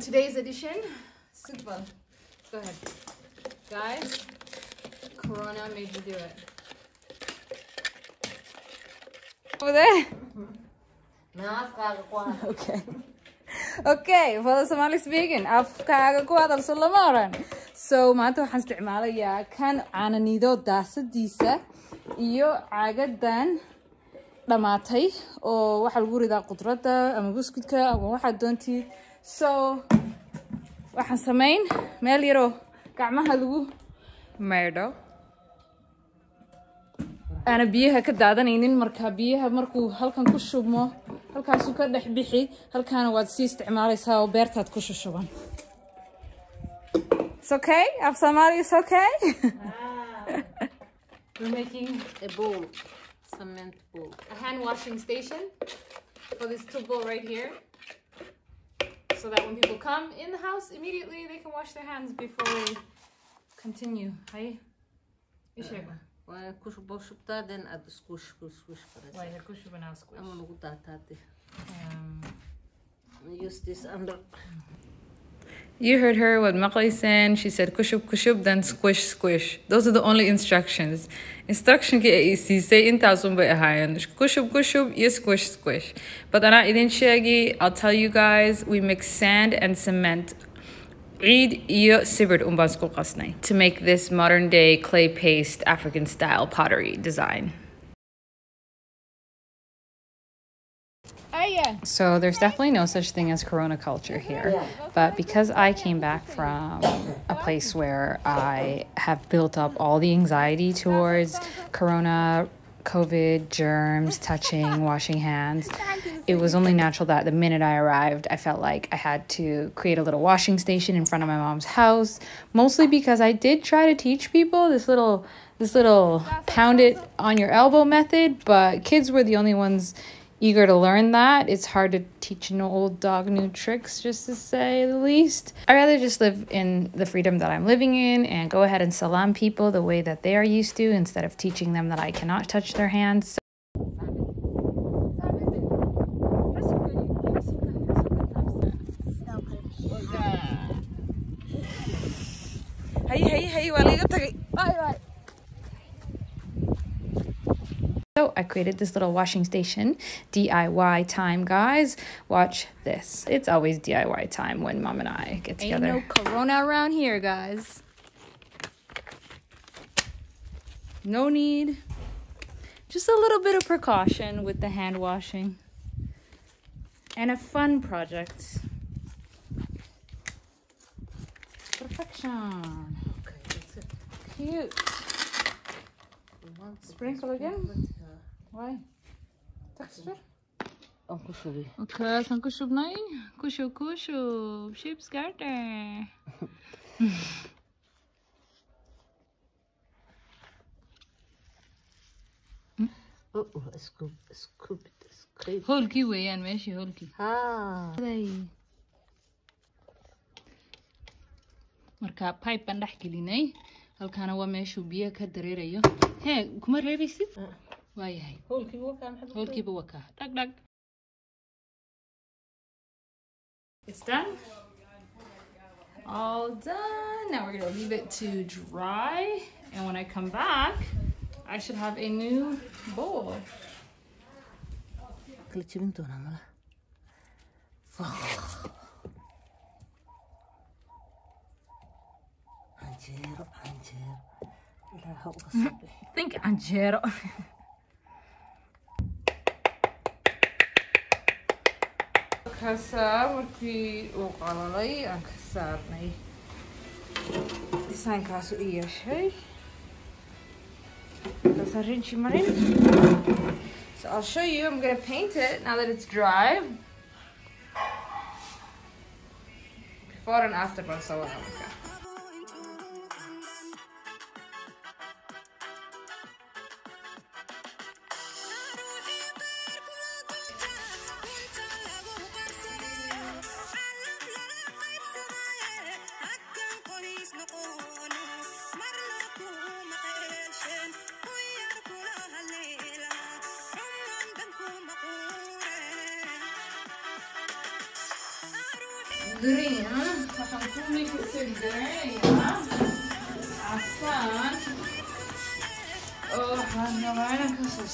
today's edition, super. Go ahead. Guys, Corona made me do it. Over there. naaskaaga ku hadla Okay. Okay, for the Somali speaking, afkaaga ku hadalso lama oran. So maanta waxaan isticmaalayaa kan caananido daasadiisa iyo caagadan dhamaatay oo waxaa lagu ridaa qudradda ama buskudka ama waxaad doontid so waxaan samayn meel yaroo gacmaha lagu maydho. Aana biyaha ka daadanaynin marka biyaha markuu halkan ku shubmo halkaasuu ka dhex bixi halkaana waad sii isticmaalaysaa oo beertaad ku shushuban. It's okay? Af Somali is okay? We're making a bowl cement bowl a hand washing station for this tub bowl right here. So that when people come in the house, immediately they can wash their hands before we continue. Hi. Ishega. waa ku shuboo shubtaa then aad isku shush shush karaysa Why the kushu banana squish? ama lagu daataate Um, use this under You heard her what Maqli said. She said kushub kushub, then squish squish. Those are the only instructions. Instruction ki si say intaasum bay ahaayeen. Kushub kushub, you squish squish. But ana idin sheegi, I'll tell you guys, we mix sand and cement. Eid iyo sibird to make this modern day clay paste African style pottery design. So there's definitely no such thing as corona culture here. But because I came back from a place where I have built up all the anxiety towards corona, COVID, germs, touching, washing hands, it was only natural that the minute I arrived, I felt like I had to create a little washing station in front of my mom's house, mostly because I did try to teach people this little this little pound it on your elbow method, but kids were the only ones eager to learn that. It's hard to teach an old dog new tricks, just to say the least. i rather just live in the freedom that I'm living in and go ahead and salam people the way that they are used to instead of teaching them that I cannot touch their hands. So I created this little washing station, DIY time, guys. Watch this. It's always DIY time when mom and I get together. ain't together. no corona around here, guys. No need. Just a little bit of precaution with the hand washing. And a fun project. Perfection. okay that's it Cute. You want Sprinkle again? واي تكسر نكشو بيه خلاص نكشو بناي كشو كشو بشيبس كارتر اوه اسكوب اسكوب سكريب هولكي ويان ماشي هولكي ها marka pipe baan dhex gelinay halkaana waa meeshuu biyaha ka dareerayo hee kuma reebaysid waayahay howlkii wakaa maxaad ku holkiiba waa kaa dhag dhag It's done. All done. Now we're gonna leave it to dry. And when I come back, I should have a new bowl. kala jebin Marin so I'll show you. I'm gonna paint it now that it's dry. Before and after baan soo wada markaa sirdaraya waxaan ku ninka sirdaraya casaan oo waxaan rabaa inaan ka soo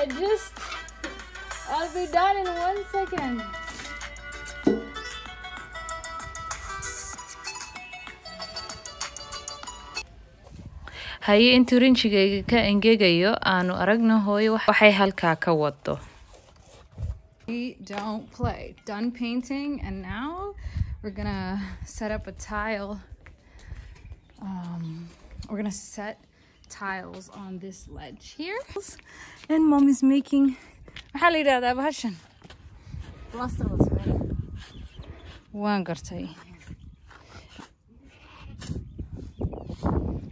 I just, I'll be done in one second. haye intuu rinjigayga ka engegayo aanu aragno hooyo waxay halkaa ka wado We don't play. Done painting, and now we're gonna set up a tile. Um, we're gonna set tiles on this ledge here. And mom is making. maxaa la yidhahdaa bahashan waan gartay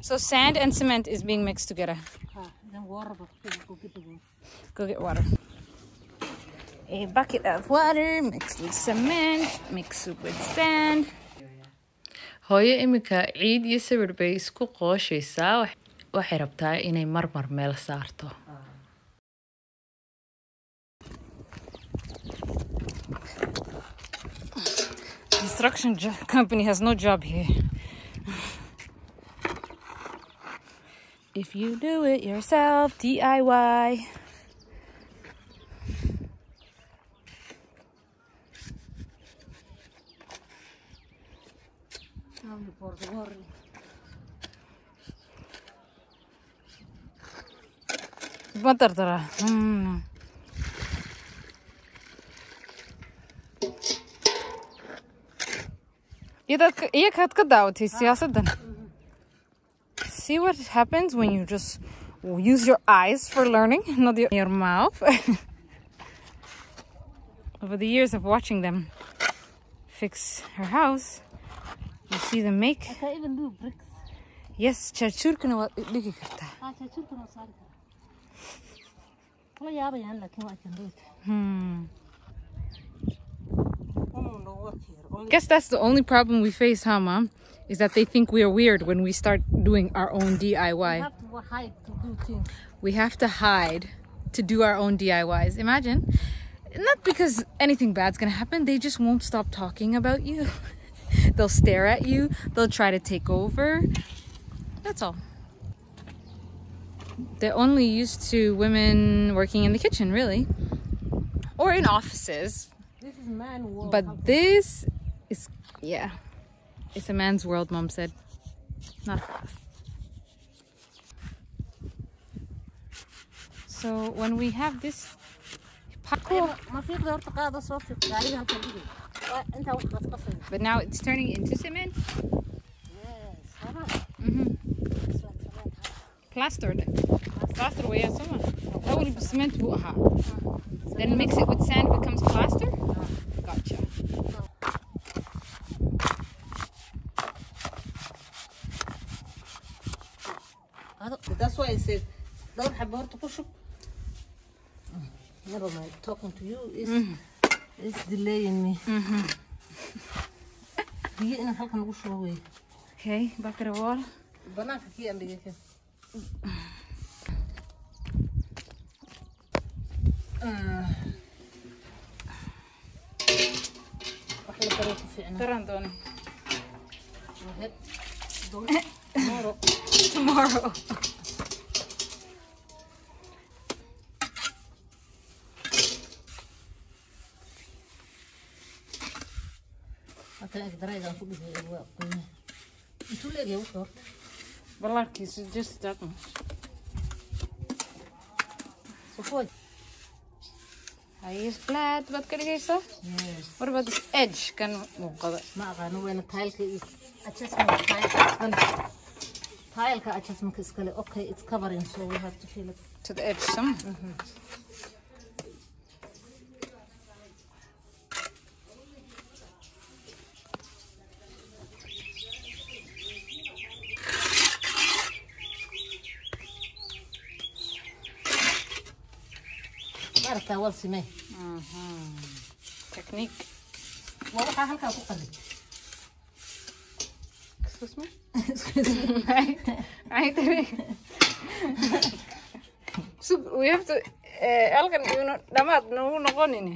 so sand and cement is being mixed together. Go get water. A bucket of water mixed with cement mixed with sand. Hooyo iminka ciid iyo sawir bay isku qooshaysaa Wax- waxay rabtaa inay marmar meel saarto construction company has no job here. If you do it yourself diy ma dardara Mm. Iyadaad- iyakaad ka daawatay siyaasaddan see what happens when you just use your eyes for learning not your, your mouth over the years of watching them fix her house you see them make Can even do bricks. yes jarjuurkana waad dhigi kartaa Ah, chachurkan oo saari kara. Kula yaabayaan laakiin I can do it. hmm. One no work here. Only guess that's the only problem we face huh mom is that they think we are weird when we start doing our own diy We have to hide to do things. we have to hide to do our own DIYs. Imagine. Not because anything bad's gonna happen, they just won't stop talking about you. they'll stare at you, they'll try to take over. That's all. They're only used to women working in the kitchen, really, or in offices. This is man work. But this is, yeah, it's a man's world, mom said. Not for us. So when we have this Cool. ma fiiqda horta qaada soo fiiq gaariga halka dhigi. Waa inta wax bas qasay. But now it's turning into cement. Yes. Haba. Mm-hmm. This one cement plastered plaster weeyaa soo ma awalba cement buu ahaa then mix it with sand becomes plaster gotcha That's why I said, don't have to push up. Mm. Never mind, talking to you is mm -hmm. it's delaying me. Mm -hmm. Okay, back at the wall. garan doone tomorrow. Hata ek daraygan ku dhisay waa qoyne intuu leegyahay wuxuu horta? Balarkiisu just that much. Soo fooy. Ay, flat baad ka dhigaysaa? Yes. What about this edge kan muuqada? Ma aqaano weyna tileka iyo adjustment tileka iskale. Tileka adjustment iskale. Okay, it's covering so we have to feel it. To the edge some. Ma aragtaa wal simee technique waa waxaa halkaa ku qalin excuse me maxay tiri sug we have to halkan iinu dhammaad nagu noqonin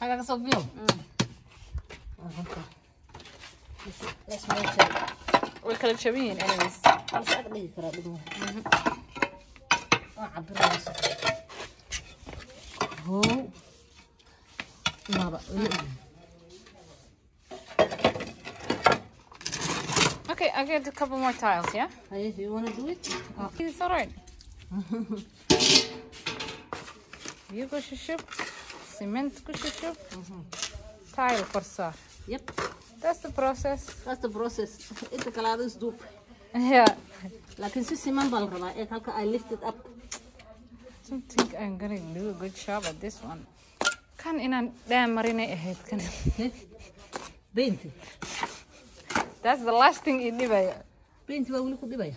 hagaga soo biyo way kala jaban yihiin anyways dhigi karaa dhigma waa cabirayso Weli. Okay, I'll get a couple more tiles, yeah? Haye, you wanna do it? Oh. It's alright. Biyo ku shushub, cement ku shushub, mm-hmm. tile kor saar. Yep, That's the process. that's the process. Inta kale aad is duub. Yeah. Laakiin si siman baa la rabaa. Eeg halka I lift it up. I don't think I'm gonna do a good job at this one. Kan inaan dhaan marinay ahayd kan. Beenti. That's the last thing i dhibaya. Beenti baa weli ku dhibaya.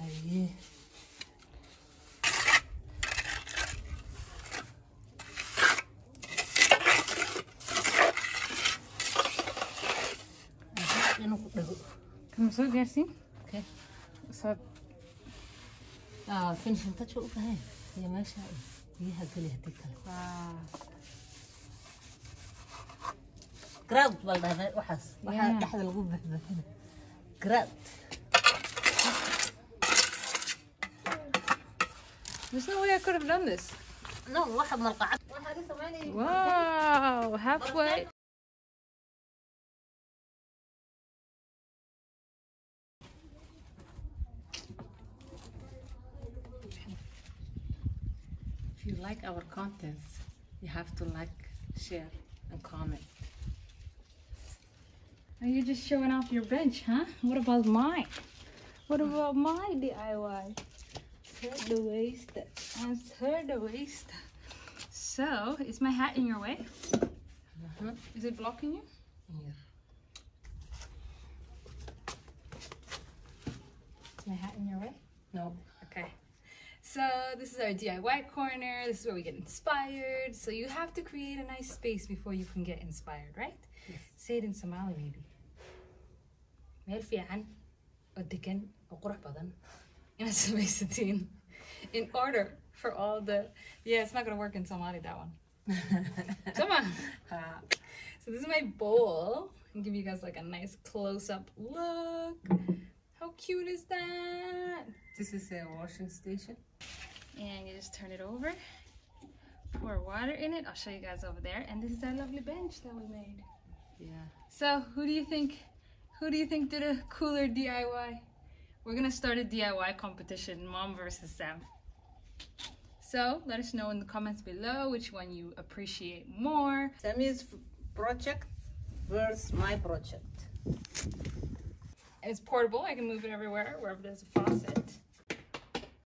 Haye. Inuu ku dhago. Kan ma soo gaarsiin? Okay. So, آه فينيشن تاتش uu bahan iyo meesha biyaha geli hadii kale grad bal dhahda waxaas waxaa dhexda lagu buuxbuuxina grad There's no way I could have done this. No, wow, halfway. Like our contents, you have to like, share, and comment. Are you just showing off your bench, huh? What about mine? What about my DIY? Third the waist. And third the waist. So, is my hat in your way? Uh-huh. Is it blocking you? Here. Is my hat in your way? No. So this is our DIY corner. This is where we get inspired. So you have to create a nice space before you can get inspired, right? Yes. Say it in Somali maybe. Meel fiican oo degan oo qurux badan inaad samaysatiin in order for all the yeah it's not gonna work in Somali that one. Come on. So this is my bowl. I'll give you guys like a nice close-up look. How cute is that? this is a washing station. And you just turn it over. Pour water in it. I'll show you guys over there. And this is our lovely bench that we made. Yeah. So who do you think who do you think did a cooler DIY? We're gonna start a DIY competition, mom versus Sam. So let us know in the comments below which one you appreciate more. Sammy's project versus my project. It's portable, I can move it everywhere, wherever there's a faucet.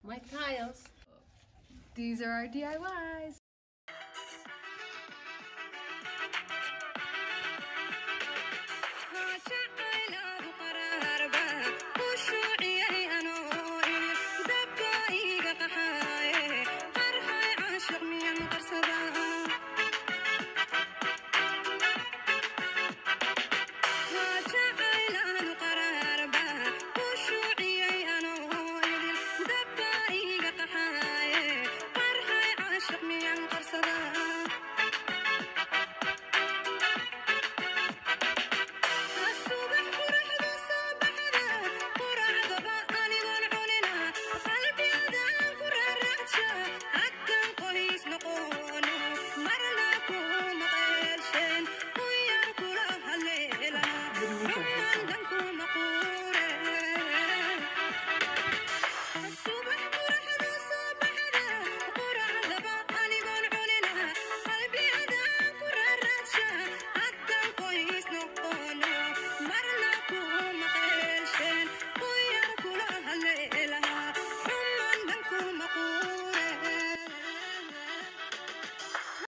My tiles. These are our DIYs.